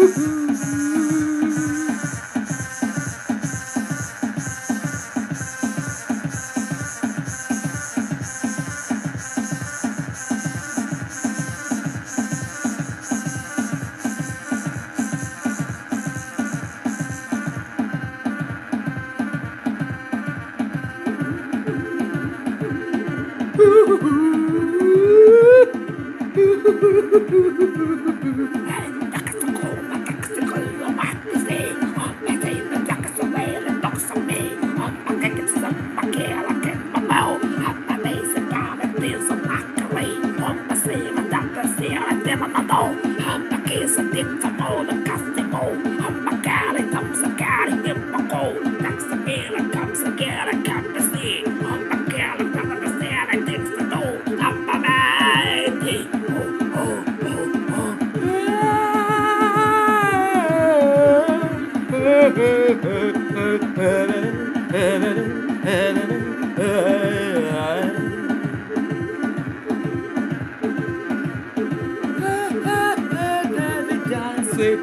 That is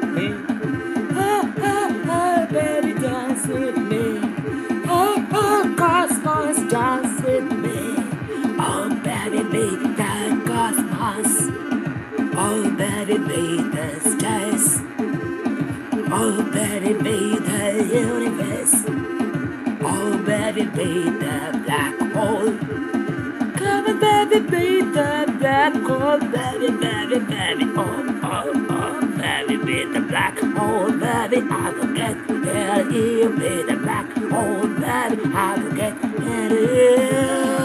Oh, oh, oh, baby, dance with me. Oh, oh, cosmos, dance with me. Oh, baby, be the cosmos. Oh, baby, be the stars. Oh, baby, be the universe. Oh, baby, be the black hole. Come on, baby, the black hole, baby, baby, baby. Oh, oh, oh be the black hole, baby. I forget. get there. The black hole, baby. I forget. get there.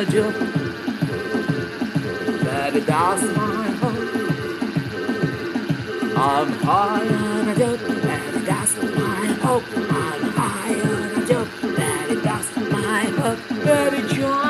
A jump. Baby, that's my hope. I'm high on a jump. Baby, that's my hope. I'm high on a jump. Baby, that's my hope. Baby, John